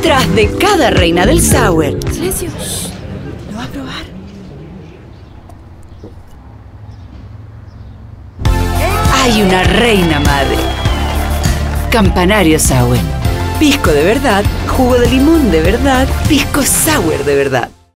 Detrás de cada reina del sour Silencio. Lo va a probar. hay una reina madre. Campanario Sour. Pisco de verdad, jugo de limón de verdad, pisco sour de verdad.